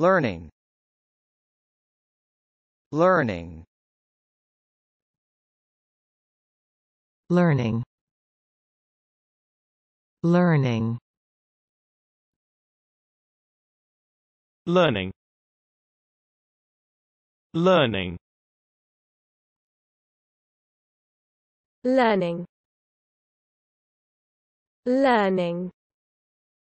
learning. Learning. Learning. Learning. Learning. Learning. Learning. Learning.